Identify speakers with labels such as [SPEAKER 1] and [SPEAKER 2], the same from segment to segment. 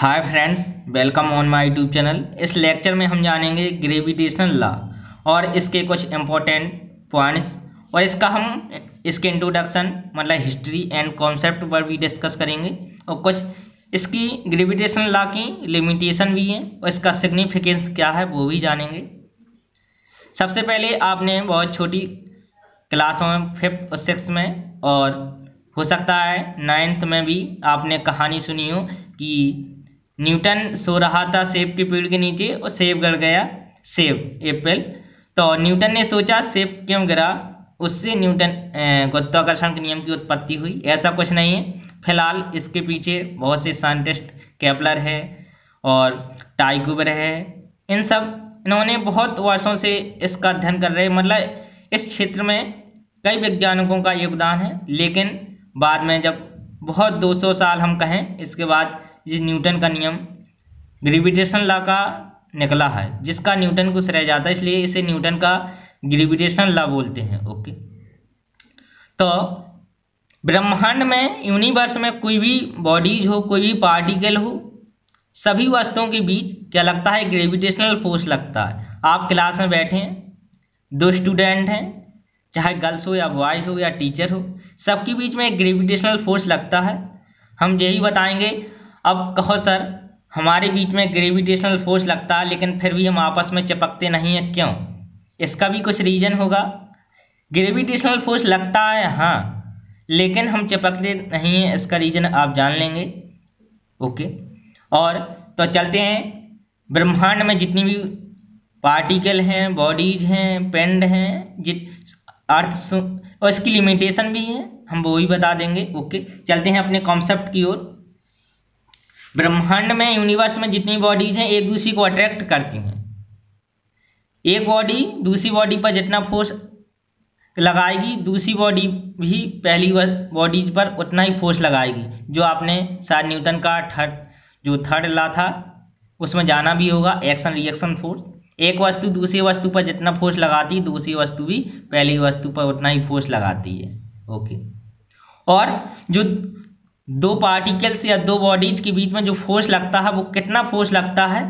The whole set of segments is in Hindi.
[SPEAKER 1] Hi friends, welcome on my YouTube channel. इस लेक्चर में हम जानेंगे ग्रेविटेशनल लॉ और इसके कुछ इम्पोर्टेंट पॉइंट्स और इसका हम, इसके इंट्रोडक्शन मतलब हिस्ट्री एंड कॉन्सेप्ट पर भी डिस्कस करेंगे। और कुछ इसकी ग्रेविटेशनल लॉ की लिमिटेशन भी है और इसका सिग्निफिकेंस क्या है वो भी जानेंगे। सबसे पहले आपने बहुत छोटी क्लासों में फिफ्थ और सिक्स में और हो सकता है नाइन्थ में भी आपने कहानी सुनी हो कि न्यूटन सो रहा था सेब के पेड़ के नीचे और सेब गिर गया। सेब एप्पल तो न्यूटन ने सोचा सेब क्यों गिरा उससे न्यूटन गुरुत्वाकर्षण के नियम की उत्पत्ति हुई। ऐसा कुछ नहीं है। फ़िलहाल इसके पीछे बहुत से साइंटिस्ट कैपलर है और टाइकुबर है। इन सब, इन्होंने बहुत वर्षों से इसका अध्ययन कर रहे मतलब इस क्षेत्र में कई वैज्ञानिकों का योगदान है। लेकिन बाद में जब बहुत 200 साल हम कहें, इसके बाद जिस न्यूटन का नियम ग्रेविटेशन लॉ का निकला है, जिसका न्यूटन को श्रेय जाता है, इसलिए इसे न्यूटन का ग्रेविटेशन लॉ बोलते हैं, ओके। तो ब्रह्मांड में यूनिवर्स में कोई भी बॉडीज हो, कोई भी पार्टिकल हो, सभी वस्तुओं के बीच क्या लगता है? ग्रेविटेशनल फोर्स लगता है। आप क्लास में बैठे हैं, दो स्टूडेंट हैं, चाहे गर्ल्स हो या बॉयज़ हो या टीचर हो, सबके बीच में ग्रेविटेशनल फोर्स लगता है। हम यही बताएँगे अब कहो सर, हमारे बीच में ग्रेविटेशनल फोर्स लगता है लेकिन फिर भी हम आपस में चिपकते नहीं हैं, क्यों? इसका भी कुछ रीज़न होगा। ग्रेविटेशनल फोर्स लगता है हाँ लेकिन हम चिपकते नहीं हैं, इसका रीज़न आप जान लेंगे। ओके? और तो चलते हैं। ब्रह्मांड में जितनी भी पार्टिकल हैं बॉडीज हैं पेंड हैं, जित अर्थ और इसकी लिमिटेशन भी है, हम वो ही बता देंगे। ओके? चलते हैं अपने कॉन्सेप्ट की ओर। ब्रह्मांड में यूनिवर्स में जितनी बॉडीज हैं, एक दूसरी को अट्रैक्ट करती हैं। एक बॉडी दूसरी बॉडी पर जितना फोर्स लगाएगी, दूसरी बॉडी भी पहली बॉडीज पर उतना ही फोर्स लगाएगी। जो आपने शायद न्यूटन का थर्ड जो थर्ड ला था, उसमें जाना भी होगा एक्शन रिएक्शन फोर्स एक वस्तु दूसरी वस्तु पर जितना फोर्स लगाती है दूसरी वस्तु भी पहली वस्तु पर उतना ही फोर्स लगाती है। ओके और जो दो पार्टिकल्स या दो बॉडीज के बीच में जो फोर्स लगता है, वो कितना फोर्स लगता है,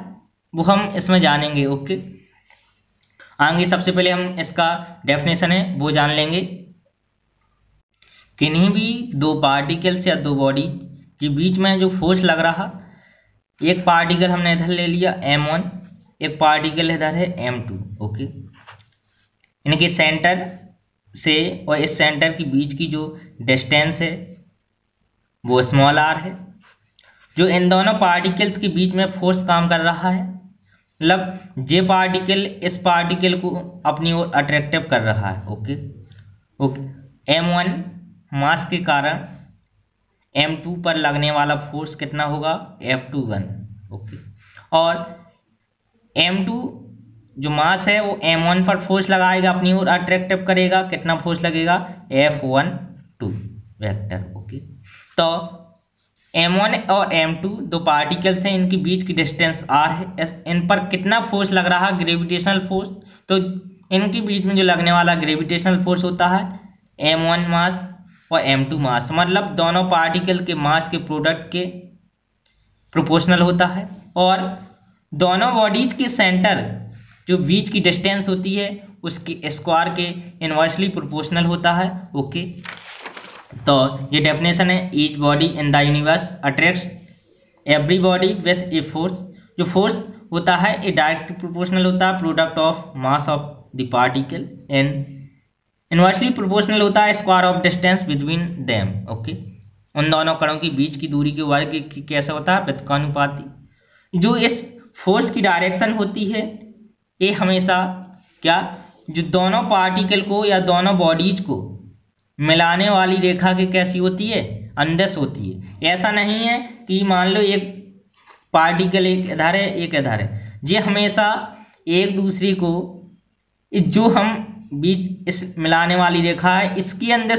[SPEAKER 1] वो हम इसमें जानेंगे ओके आगे सबसे पहले हम इसका डेफिनेशन है, वो जान लेंगे। किन्हीं भी दो पार्टिकल्स या दो बॉडी के बीच में जो फोर्स लग रहा, एक पार्टिकल हमने इधर ले लिया एम वन एक पार्टिकल इधर है एम टू ओके इनके सेंटर से और इस सेंटर के बीच की जो डिस्टेंस है वो स्मॉल आर है, जो इन दोनों पार्टिकल्स के बीच में फोर्स काम कर रहा है। मतलब जे पार्टिकल इस पार्टिकल को अपनी ओर अट्रैक्टिव कर रहा है okay okay M one mass के कारण एम टू पर लगने वाला फोर्स कितना होगा? एफ़ टू वन ओके और एम टू जो मास है, वो एम वन पर फोर्स लगाएगा, अपनी ओर अट्रैक्टिव करेगा। कितना फोर्स लगेगा? एफ़ वन टू वैक्टर तो एम वन और एम टू दो पार्टिकल्स हैं, इनके बीच की डिस्टेंस आर है। इन पर कितना फोर्स लग रहा है? ग्रेविटेशनल फोर्स तो इनके बीच में जो लगने वाला ग्रेविटेशनल फोर्स होता है एम वन मास और एम टू मास मतलब दोनों पार्टिकल के मास के प्रोडक्ट के प्रोपोर्शनल होता है। और दोनों बॉडीज के सेंटर जो बीच की डिस्टेंस होती है, उसके स्क्वायर के इन्वर्सली प्रोपोर्शनल होता है। ओके तो ये डेफिनेशन है each body in the universe attracts every body with a force जो फोर्स होता है, ये डायरेक्ट प्रोपोर्शनल होता है product of mass of the particle and inversely proportional होता है square of distance between them okay उन दोनों कणों के बीच की दूरी के वर्ग कैसा होता है? व्यतकानुपाती जो इस फोर्स की डायरेक्शन होती है, ये हमेशा क्या? जो दोनों पार्टिकल को या दोनों बॉडीज को मिलाने वाली रेखा की कैसी होती है? अंदस होती है। ऐसा नहीं है कि मान लो एक पार्टिकल एक इधर है, एक इधर है। ये हमेशा एक दूसरे को जो हम बीच इस मिलाने वाली रेखा है, इसकी अंदर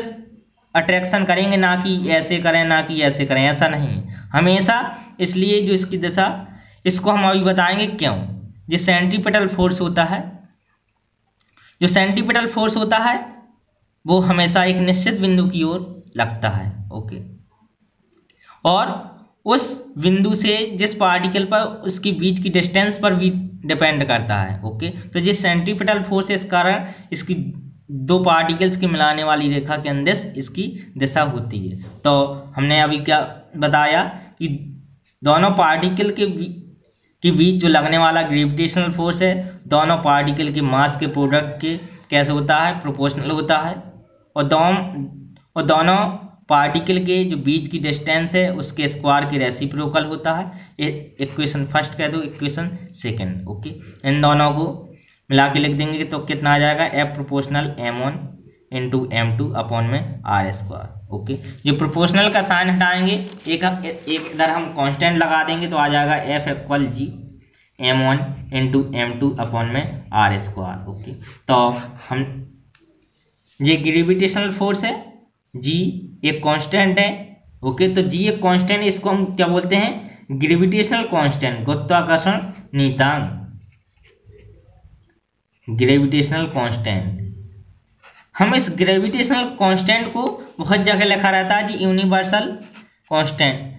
[SPEAKER 1] अट्रैक्शन करेंगे, ना कि ऐसे करें, ना कि ऐसे करें। ऐसा नहीं है। हमेशा इसलिए जो इसकी दिशा, इसको हम अभी बताएँगे क्यों? जो सेंट्रीपिटल फोर्स होता है, जो सेंट्रीपिटल फोर्स होता है वो हमेशा एक निश्चित बिंदु की ओर लगता है, ओके। और उस बिंदु से जिस पार्टिकल पर उसकी बीच की डिस्टेंस पर भी डिपेंड करता है, ओके। तो जिस सेंट्रीपिटल फोर्स इस कारण इसकी दो पार्टिकल्स की मिलाने वाली रेखा के अंदर इसकी दिशा होती है। तो हमने अभी क्या बताया कि दोनों पार्टिकल के के बीच जो लगने वाला ग्रेविटेशनल फोर्स है, दोनों पार्टिकल के मास के प्रोडक्ट के कैसे होता है प्रोपोर्शनल होता है। और दोनों और दोनों पार्टिकल के जो बीच की डिस्टेंस है, उसके स्क्वायर के रेसिप्रोकल होता है। इक्वेशन फ़र्स्ट कह दो इक्वेशन सेकंड ओके इन दोनों को मिला के लिख देंगे तो कितना आ जाएगा? F proportional M one into M two upon में आर स्क्वायर ओके जो प्रोपोर्शनल का साइन हटाएँगे, एक एक इधर हम कांस्टेंट लगा देंगे तो आ जाएगा F equal G M one into M two upon में आर स्क्वायर ओके तो हम ये ग्रेविटेशनल फोर्स है जी एक कांस्टेंट है ओके तो जी एक कांस्टेंट इसको हम क्या बोलते हैं? ग्रेविटेशनल कांस्टेंट गुरुत्वाकर्षण नीतांक ग्रेविटेशनल कांस्टेंट हम इस ग्रेविटेशनल कांस्टेंट को बहुत जगह लिखा रहता है जी यूनिवर्सल कांस्टेंट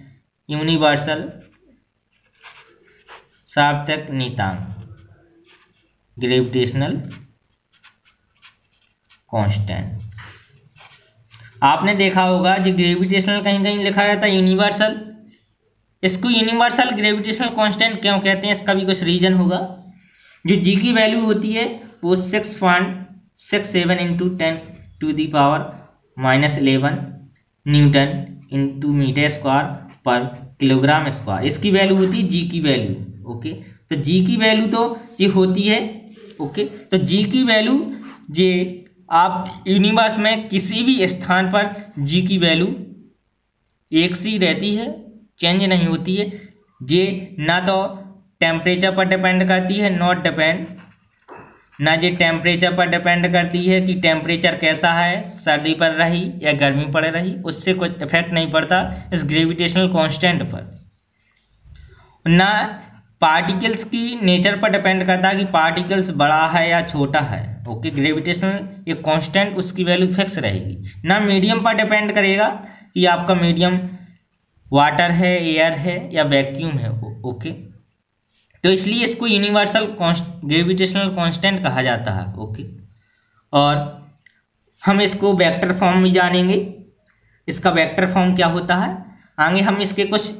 [SPEAKER 1] यूनिवर्सल सार्थक नीतांक ग्रेविटेशनल कांस्टेंट आपने देखा होगा जो ग्रेविटेशनल कहीं कहीं लिखा रहता है यूनिवर्सल इसको यूनिवर्सल ग्रेविटेशनल कांस्टेंट क्यों कहते हैं? इसका भी कुछ रीजन होगा। जो जी की वैल्यू होती है, वो six point six seven into ten to the power minus eleven newton into metre square per kilogram square इसकी वैल्यू होती है जी की वैल्यू ओके तो जी की वैल्यू तो ये होती है ओके तो जी की वैल्यू जे आप यूनिवर्स में किसी भी स्थान पर जी की वैल्यू एक सी रहती है चेंज नहीं होती है। जे ना तो टेम्परेचर पर डिपेंड करती है नॉट डिपेंड ना जे टेम्परेचर पर डिपेंड करती है कि टेम्परेचर कैसा है, सर्दी पर रही या गर्मी पड़ रही, उससे कोई इफ़ेक्ट नहीं पड़ता इस ग्रेविटेशनल कांस्टेंट पर। ना पार्टिकल्स की नेचर पर डिपेंड करता है कि पार्टिकल्स बड़ा है या छोटा है। ओके ग्रेविटेशनल ये कांस्टेंट उसकी वैल्यू फिक्स रहेगी। ना मीडियम पर डिपेंड करेगा कि आपका मीडियम वाटर है एयर है या वैक्यूम है। ओके तो इसलिए इसको यूनिवर्सल ग्रेविटेशनल कांस्टेंट कहा जाता है। ओके और हम इसको वेक्टर फॉर्म में जानेंगे। इसका वेक्टर फॉर्म क्या होता है? आगे हम इसके कुछ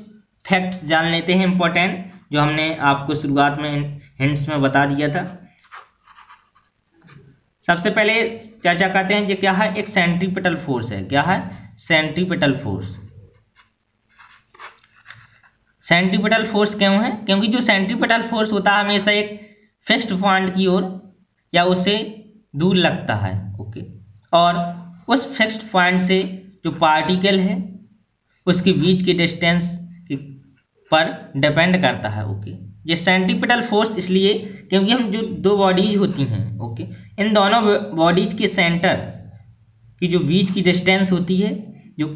[SPEAKER 1] फैक्ट्स जान लेते हैं इंपॉर्टेंट जो हमने आपको शुरुआत में हिंट्स में बता दिया था। सबसे पहले चर्चा करते हैं? जो क्या है? एक सेंट्रीपिटल फोर्स है। क्या है? सेंट्रीपिटल फोर्स सेंट्रीपिटल फोर्स क्यों है? क्योंकि जो सेंट्रीपिटल फोर्स होता है, हमेशा एक फिक्स्ड पॉइंट की ओर या उससे दूर लगता है। ओके? और उस फिक्स्ड पॉइंट से जो पार्टिकल है, उसके बीच की डिस्टेंस पर डिपेंड करता है ओके ये सेंट्रीपिटल फोर्स इसलिए क्योंकि हम जो दो बॉडीज होती हैं ओके इन दोनों बॉडीज के सेंटर की जो बीच की डिस्टेंस होती है, जो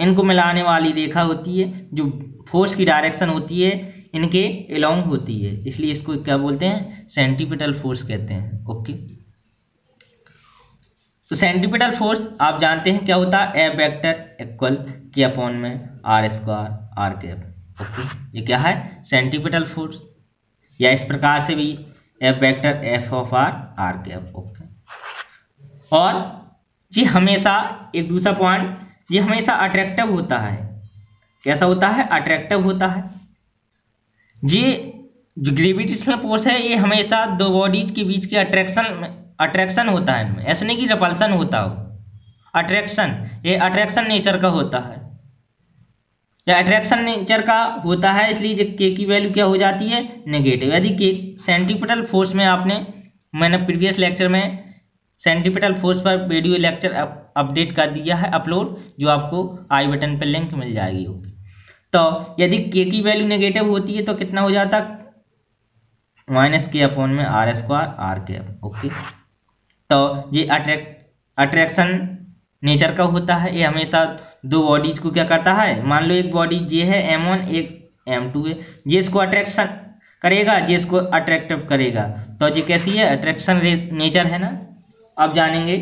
[SPEAKER 1] इनको मिलाने वाली रेखा होती है, जो फोर्स की डायरेक्शन होती है, इनके अलोंग होती है। इसलिए इसको क्या बोलते हैं? सेंट्रीपिटल फोर्स कहते हैं ओके तो सेंट्रीपिटल फोर्स आप जानते हैं क्या होता? है A vector equal K upon में आर स्क्वायर आर कैप ये क्या है? सेंटीपिटल फोर्स या इस प्रकार से भी F vector F of R R के एफ़ ओके और ये हमेशा एक दूसरा पॉइंट ये हमेशा अट्रैक्टिव होता है। कैसा होता है? अट्रैक्टिव होता है। ये जो ग्रेविटेशनल फोर्स है, ये हमेशा दो बॉडीज के बीच के अट्रैक्शन अट्रैक्शन होता है इनमें। ऐसा नहीं कि रिपल्सन होता हो। अट्रैक्शन ये अट्रैक्शन नेचर का होता है। या अट्रैक्शन नेचर का होता है, इसलिए के की वैल्यू क्या हो जाती है? नेगेटिव यदि के सेंटीपिटल फोर्स में आपने, मैंने प्रीवियस लेक्चर में सेंटीपिटल फोर्स पर वीडियो लेक्चर अपडेट कर दिया है अपलोड जो आपको आई बटन पर लिंक मिल जाएगी ओके तो यदि के की वैल्यू नेगेटिव होती है तो कितना हो जाता? माइनस के अपॉन में R square R K okay तो ये अट्रैक्ट अट्रैक्शन नेचर का होता है, ये हमेशा दो बॉडीज को क्या करता है? मान लो एक बॉडी जे है एम वन एक एम टू है। जे इसको अट्रैक्शन करेगा जे इसको अट्रैक्टिव करेगा। तो ये कैसी है? अट्रैक्शन नेचर है ना? अब जानेंगे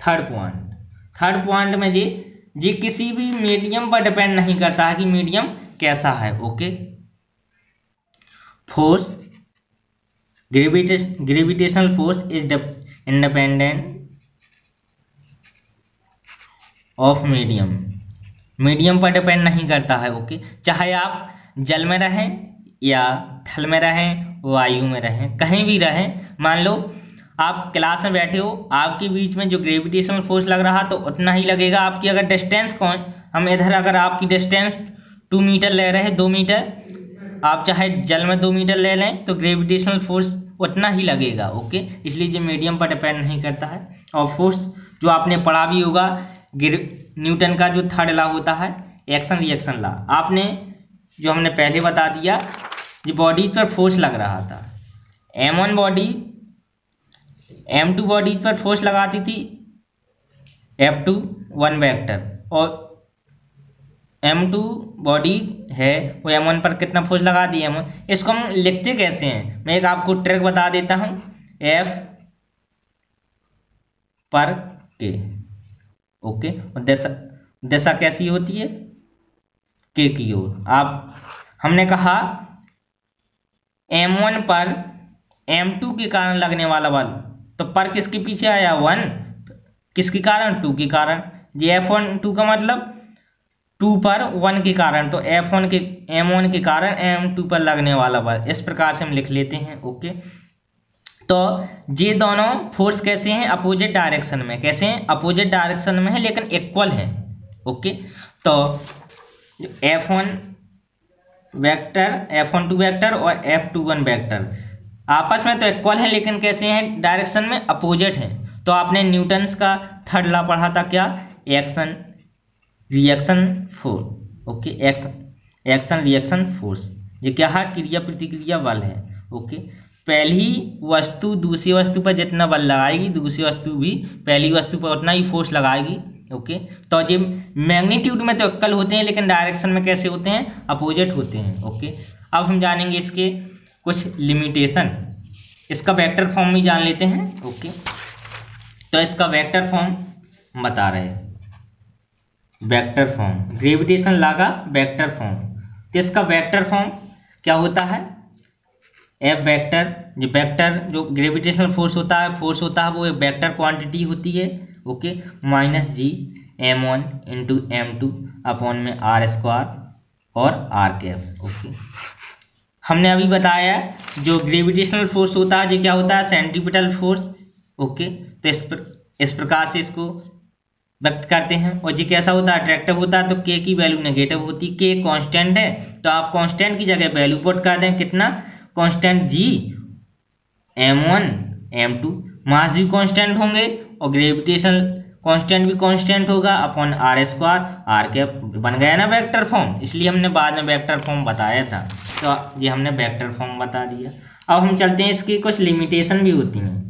[SPEAKER 1] थर्ड पॉइंट थर्ड पॉइंट में जे जे किसी भी मीडियम पर डिपेंड नहीं करता है कि मीडियम कैसा है okay force gravitation gravitational force is independent of medium medium पर डिपेंड नहीं करता है ओके चाहे आप जल में रहें या थल में रहें, वायु में रहें, कहीं भी रहें, मान लो आप क्लास में बैठे हो, आपके बीच में जो ग्रेविटेशनल फोर्स लग रहा तो उतना ही लगेगा आपकी अगर डिस्टेंस कौन, हम इधर अगर आपकी डिस्टेंस टू मीटर ले रहे हैं, दो मीटर आप चाहे जल में दो मीटर ले लें तो ग्रेविटेशनल फोर्स उतना ही लगेगा ओके इसलिए जो मीडियम पर डिपेंड नहीं करता है। और फोर्स जो आपने पढ़ा भी होगा न्यूटन का जो थर्ड लॉ होता है, एक्शन रिएक्शन लॉ। आपने जो हमने पहले बता दिया जो बॉडी पर फोर्स लग रहा था। M one body M two body पर फोर्स लगाती थी एफ़ टू वन वेक्टर और एम टू बॉडी है, वो एम वन पर कितना फोर्स लगा दी एम वन इसको हम लिखते कैसे हैं? मैं एक आपको ट्रिक बता देता हूँ एफ़ पर के ओके? और दशा दशा कैसी होती है? के की ओर। आप, हमने कहा एम वन पर एम टू के कारण लगने वाला बल तो पर किसके पीछे आया? वन किसके कारण? टू के कारण। जी एफ़ वन टू का मतलब टू पर वन के कारण तो एफ़ वन के एम वन के कारण एम टू पर लगने वाला बल। इस प्रकार से हम लिख लेते हैं, ओके? तो ये दोनों फोर्स कैसे हैं? अपोजिट डायरेक्शन में। कैसे हैं? अपोजिट डायरेक्शन में है, लेकिन इक्वल है। ओके तो F one vector F one two vector और एफ़ टू वन वैक्टर आपस में तो इक्वल है, लेकिन कैसे हैं? डायरेक्शन में अपोजिट है। तो आपने न्यूटन्स का थर्ड लॉ पढ़ा था क्या? Action reaction force okay action action reaction force ये क्या है? क्रिया प्रतिक्रिया बल है। ओके पहली वस्तु दूसरी वस्तु पर जितना बल लगाएगी, दूसरी वस्तु भी पहली वस्तु पर उतना ही फोर्स लगाएगी ओके तो जो मैग्नीट्यूड में तो इक्वल होते हैं, लेकिन डायरेक्शन में कैसे होते हैं? अपोजिट होते हैं ओके अब हम जानेंगे इसके कुछ लिमिटेशन इसका वेक्टर फॉर्म भी जान लेते हैं ओके तो इसका वेक्टर फॉर्म बता रहे हैं। वेक्टर फॉर्म ग्रेविटेशन लागा वेक्टर फॉर्म तो इसका वेक्टर फॉर्म क्या होता है? एफ़ वेक्टर जो वेक्टर जो ग्रेविटेशनल फोर्स होता है फोर्स होता है, वो एक वेक्टर क्वांटिटी होती है okay minus G M one into M two upon में आर स्क्वायर और आर कैफ ओके हमने अभी बताया जो ग्रेविटेशनल फोर्स होता है जो क्या होता है? सेंट्रीपिटल फोर्स ओके तो इस पर, इस प्रकार से इसको व्यक्त करते हैं। और जी कैसा होता है? अट्रैक्टिव होता है तो के की वैल्यू नेगेटिव होती है। के कांस्टेंट है तो आप कांस्टेंट की जगह वैल्यू पुट कर दें, कितना? Constant G M one M two mass भी कांस्टेंट होंगे और ग्रेविटेशनल कांस्टेंट भी कांस्टेंट होगा upon R square R K बन गया ना वेक्टर फॉर्म इसलिए हमने बाद में वेक्टर फॉर्म बताया था। तो ये हमने वेक्टर फॉर्म बता दिया। अब हम चलते हैं इसकी कुछ लिमिटेशन भी होती हैं।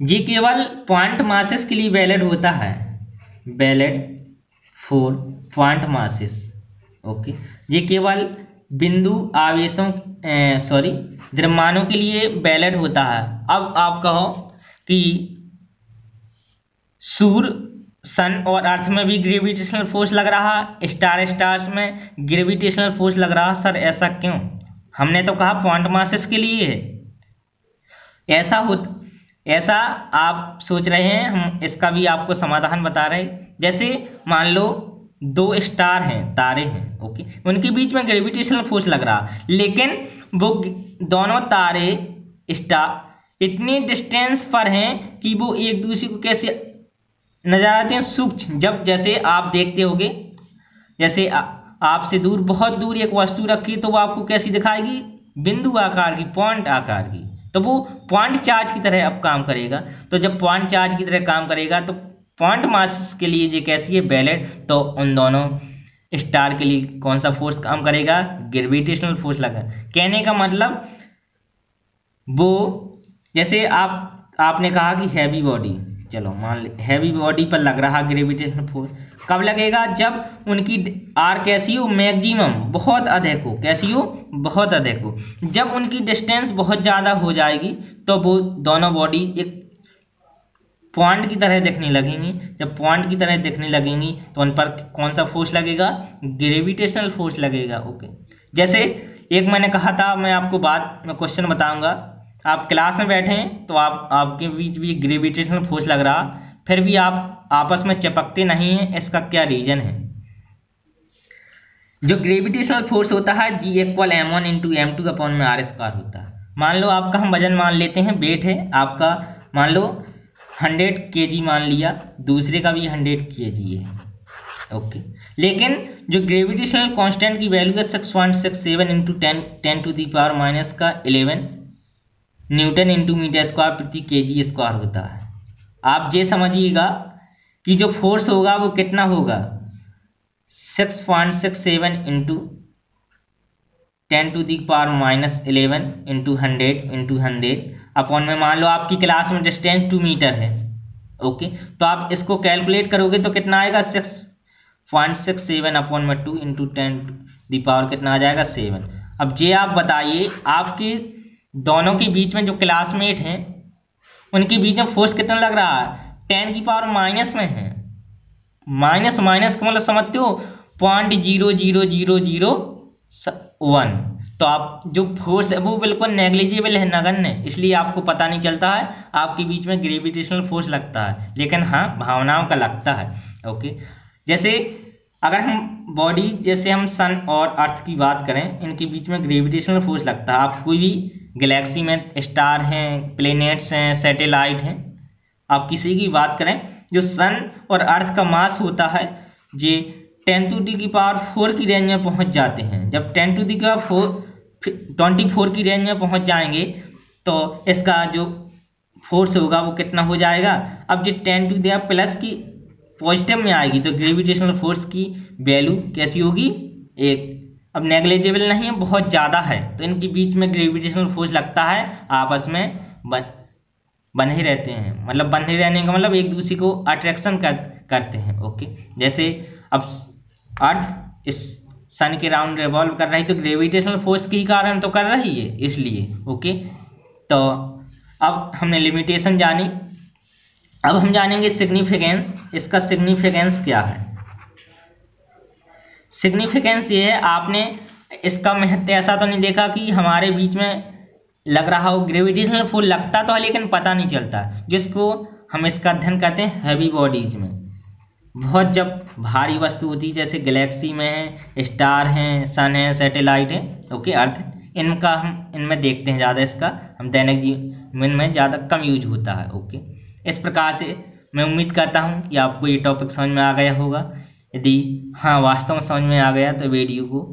[SPEAKER 1] जी केवल पॉइंट मासेस के लिए वैलिड होता है। Valid for point masses okay. ये केवल बिंदु आवेशों सॉरी द्रव्यमानों के लिए वैलिड होता है। अब आप कहो कि सूर्य सन और अर्थ में भी ग्रेविटेशनल फोर्स लग रहा स्टार स्टार्स में ग्रेविटेशनल फोर्स लग रहा सर ऐसा क्यों? हमने तो कहा पॉइंट मासेस के लिए है। ऐसा हो ऐसा आप सोच रहे हैं, हम इसका भी आपको समाधान बता रहे हैं। जैसे मान लो दो स्टार हैं, तारे हैं, ओके? उनके बीच में ग्रेविटेशनल फोर्स लग रहा। लेकिन वो दोनों तारे स्टार इतने डिस्टेंस पर हैं कि वो एक दूसरे को कैसे नज़र आते हैं सूक्ष्म। जब जैसे आप देखते होगे, जैसे आपसे दूर, बहुत दूर एक वस्तु रखी तो वो आपको कैसी दिखाएगी? बिंदु आकार की पॉइंट आकार की। तो वो पॉइंट चार्ज की तरह अब काम करेगा। तो जब पॉइंट चार्ज की तरह काम करेगा तो पॉइंट मास के लिए जो कैसी है? बैलेट तो उन दोनों स्टार के लिए कौन सा फोर्स काम करेगा? ग्रेविटेशनल फोर्स लगा। कहने का मतलब वो, जैसे आप, आपने कहा कि हैवी बॉडी चलो, मान ले हैवी बॉडी पर लग रहा ग्रेविटेशनल फोर्स कब लगेगा? जब उनकी आर कैसी हो? मैक्सिमम बहुत अधिक हो। कैसी हो? बहुत अधिक हो। जब उनकी डिस्टेंस बहुत ज़्यादा हो जाएगी तो वो दोनों बॉडी एक पॉइंट की तरह दिखने लगेंगी। जब पॉइंट की तरह दिखने लगेंगी तो उन पर कौन सा फोर्स लगेगा? ग्रेविटेशनल फोर्स लगेगा, ओके। जैसे एक मैंने कहा था, मैं आपको बाद में क्वेश्चन बताऊँगा। आप क्लास में बैठे हैं तो आप, आपके बीच भी ग्रेविटेशनल फोर्स लग रहा। फिर भी आप आपस में चिपकते नहीं हैं, इसका क्या रीजन है? जो ग्रेविटेशनल फोर्स होता है G equal M one into M two upon में आर स्क्वायर होता है। मान लो आपका हम वज़न मान लेते हैं, वेट है आपका, मान लो हंड्रेड के जी मान लिया, दूसरे का भी हंड्रेड के जी है। ओके। लेकिन जो ग्रेविटेशनल कांस्टेंट की वैल्यू है six point six seven into ten ten to the power minus का eleven newton into metre square प्रति के जी स्क्वायर होता है। आप ये समझिएगा कि जो फोर्स होगा, वो कितना होगा? Six point six seven into ten to the power minus eleven into hundred into hundred upon में मान लो आपकी क्लास में डिस्टेंस टू मीटर है, ओके? तो आप इसको कैलकुलेट करोगे तो कितना आएगा? Six, point six seven upon में two into ten the power कितना आ जाएगा? सेवन। अब ये आप बताइए, आपके दोनों के बीच में जो क्लासमेट हैं, उनके बीच में फोर्स कितना लग रहा है? टेन की पावर माइनस में है। माइनस माइनस का मतलब समझते हो, point zero zero zero zero one. तो आप जो फोर्स है, वो बिल्कुल नेग्लिजिबल है नगण्य। इसलिए आपको पता नहीं चलता है, आपके बीच में ग्रेविटेशनल फोर्स लगता है। लेकिन हाँ भावनाओं का लगता है ओके जैसे अगर हम बॉडी जैसे हम सन और अर्थ की बात करें, इनके बीच में ग्रेविटेशनल फोर्स लगता है। आप कोई भी गैलेक्सी में स्टार हैं प्लेनेट्स हैं सैटेलाइट हैं, आप किसी की बात करें, जो सन और अर्थ का मास होता है, ये टेन टू डी की पावर फोर की रेंज में पहुँच जाते हैं। जब टेन टू डी का फोर ट्वेंटी फोर की रेंज में पहुँच जाएँगे तो इसका जो फोर्स होगा वो कितना हो जाएगा? अब जो टेन टू दिया प्लस की पॉजिटिव में आएगी तो ग्रेविटेशनल फोर्स की वैल्यू कैसी होगी? एक। अब नेग्लेजेबल नहीं है, बहुत ज़्यादा है तो इनके बीच में ग्रेविटेशनल फोर्स लगता है, आपस में बन, बने रहते हैं। मतलब बने रहने का मतलब एक दूसरे को अट्रैक्शन कर, करते हैं ओके जैसे अब अर्थ इस सन के राउंड रिवॉल्व कर रही तो ग्रेविटेशनल फोर्स के कारण तो कर रही है, इसलिए, ओके? तो अब हमने लिमिटेशन जानी। अब हम जानेंगे सिग्निफिकेंस इसका सिग्निफिकेंस क्या है? सिग्निफिकेंस ये है, आपने इसका महत्व ऐसा तो नहीं देखा कि हमारे बीच में लग रहा हो ग्रेविटेशनल फोर्स लगता तो है, लेकिन पता नहीं चलता। जिसको हम इसका अध्ययन करते हैं हैवी बॉडीज में। बहुत जब भारी वस्तु होती है, जैसे गैलेक्सी में है, स्टार हैं, सन है, सैटेलाइट है, ओके, अर्थ इनका हम, इनमें देखते हैं ज़्यादा इसका, हम दैनिक जीवन में ज़्यादा कम यूज़ होता है, ओके। इस प्रकार से मैं उम्मीद करता हूँ कि आपको ये टॉपिक समझ में आ गया होगा। यदि हाँ वास्तव में समझ में आ गया तो वीडियो को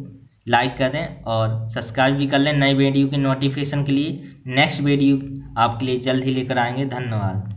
[SPEAKER 1] लाइक कर और सब्सक्राइब भी कर लें नए वीडियो के नोटिफिकेशन के लिए। नेक्स्ट वीडियो आपके लिए जल्द ही लेकर आएँगे। धन्यवाद।